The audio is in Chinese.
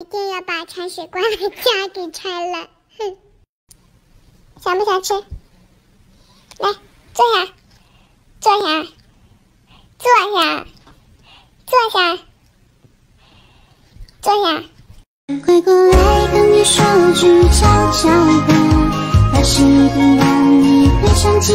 一定要把铲屎官的家给拆了。哼，想不想吃？来，坐下，坐下，坐下，坐下，坐下。快过来，跟你说句悄悄话，它是一定让你会想起。